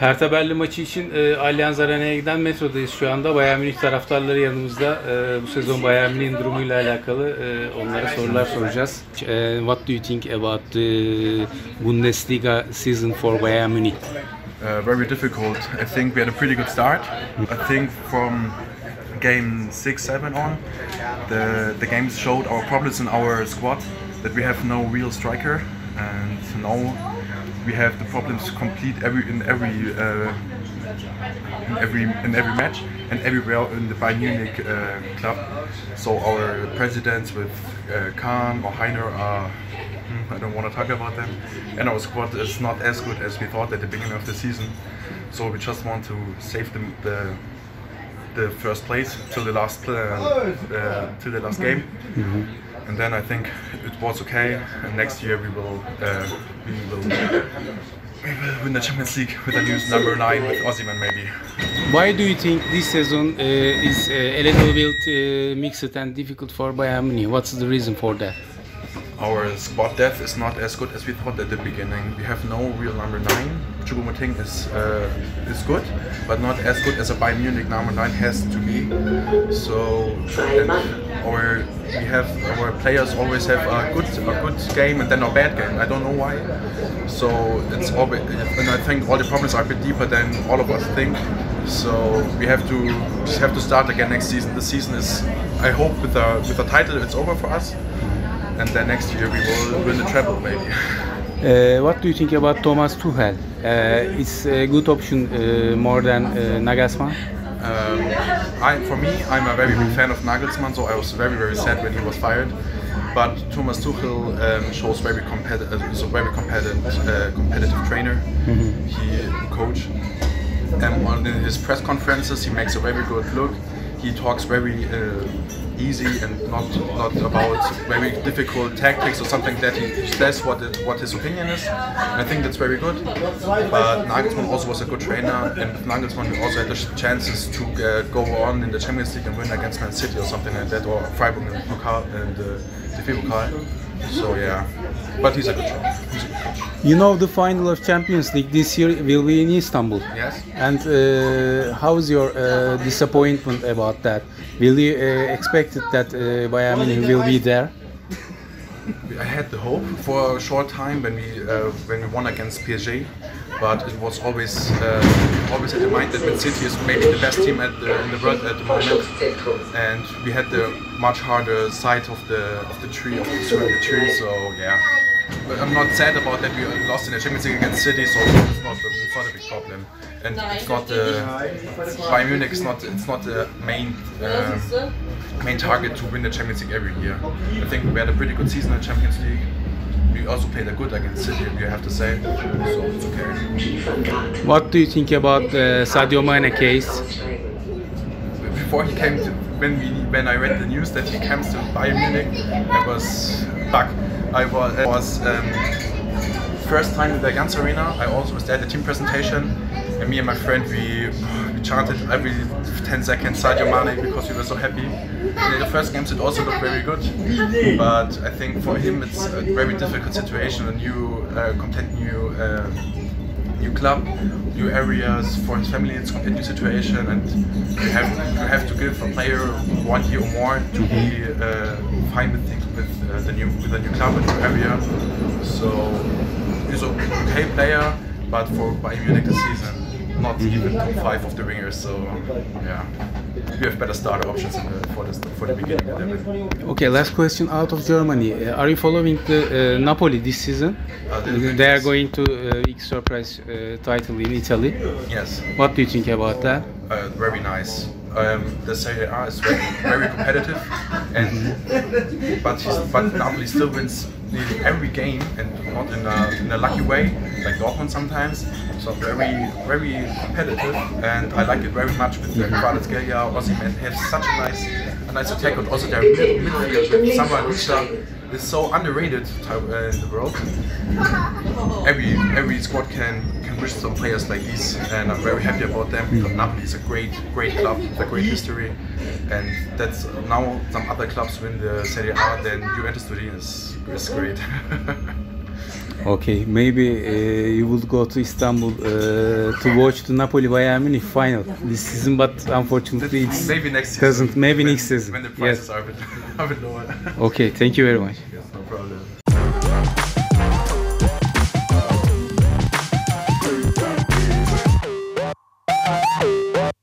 Hertha Berlin maçı için e, Allianz Arena'ya giden metrodayız şu anda. Bayern Münih taraftarları yanımızda. E, bu sezon Bayern Münih'in durumuyla alakalı e, onlara sorular soracağız. E, what do you think about the Bundesliga season for Bayern Münih? Uh, very difficult. I think we had a pretty good start. I think from game six, seven on, the the games showed our problems in our squad that we have no real striker, and now we have the problems complete every in every uh, in every in every match and everywhere in the Bayern Munich uh, club. So our presidents with uh, Kahn or Hainer are. hmm, I don't want to talk about them, and our squad is not as good as we thought at the beginning of the season. So we just want to save the the, the first place till the last pla- uh, till the last game, and then I think it was okay. And next year we will uh, we will we will win the Champions League with a new number nine with Osimhen maybe. Why do you think this season uh, is uh, a little bit uh, mixed and difficult for Bayern Munich? What's the reason for that? Our spot depth is not as good as we thought at the beginning. We have no real number nine. Choupo-Moting is uh, is good, but not as good as a Bayern Munich number nine has to be. So our we have our players always have a good a good game and then a bad game. I don't know why. So it's always and I think all the problems are a bit deeper than all of us think. So we have to just have to start again next season. The season is I hope with a with a title it's over for us and then next year we will win the treble maybe. Uh, what do you think about Thomas Tuchel? Uh, it's a good option uh, more than uh, Nagelsmann. Um, I, for me, I'm a very big fan of Nagelsmann, so I was very very sad when he was fired. But Thomas Tuchel um, shows very competitive, is a very competitive, uh, competitive trainer. He coach, and on in his press conferences, he makes a very good look. He talks very uh, easy and not not about very difficult tactics or something that he says what it, what his opinion is. And I think that's very good. But Nagelsmann also was a good trainer, and Nagelsmann also had the chances to uh, go on in the Champions League and win against Man City or something like that, or Freiburg the Pokal and uh, the Pokal. So yeah, but he's a good trainer. He's a good coach. You know the final of Champions League this year will be in Istanbul. Yes. And uh, how's your uh, disappointment about that? Will you uh, expect that uh, Bayern Munich will be there? I had the hope for a short time when we uh, when we won against PSG, but it was always uh, always in mind that Man City is maybe the best team at the, in the world at the moment, and we had the much harder side of the of the tree of the, the tree. So yeah, but I'm not sad about that we lost in the Champions League against City, so it's not a, it's not a big problem, and it's not the Bayern Munich is not it's not the main. Um, main target to win the Champions League every year. I think we had a pretty good season in the Champions League. We also played a good against City, you have to say, so it's okay. What do you think about the Sadio Mane case? Before he came to, when we when I read the news that he comes to Bayern Munich, I was back. I was, I was um, first time in the Allianz Arena. I also was there at the team presentation, and me and my friend we, we chanted every 10 seconds Sadio Mane because we were so happy. And in the first games it also looked very good, but I think for him it's a very difficult situation, a new, uh, complete new. Uh, new club, new areas for his family. It's a new situation, and you have you have to give a player one year or more to be uh, fine with the, with uh, the new with the new club and new area. So he's a okay player, but for Bayern Munich this season, not even top five of the wingers. So yeah, we have better starter options in the, for this for the beginning of the Okay, last question out of Germany. Uh, are you following the uh, Napoli this season? Uh, the- they are going to uh, big surprise uh, title in Italy. Yes. What do you think about that? uh, very nice. Um, the Serie A is very, very competitive, and but but Napoli still wins nearly every game, and not in a, in a lucky way like Dortmund sometimes. So very very competitive, and I like it very much with the Kvaratskhelia, Osimhen. Have such a nice a nice attack, and also their mid- midfield with Lucha is so underrated uh, in the world. Every every squad can can wish some players like these, and I'm very happy about them because Napoli is a great great club with a great history, and that's now some other clubs win the Serie A, then Juventus Turin is is great. Okay, maybe uh, you will go to Istanbul uh, to watch the Napoli Bayern Munich final this season, but unfortunately it's maybe next season. doesn't. Maybe when, next season. when the Yes. are a bit, a bit lower. Okay, thank you very much. Yes, no problem.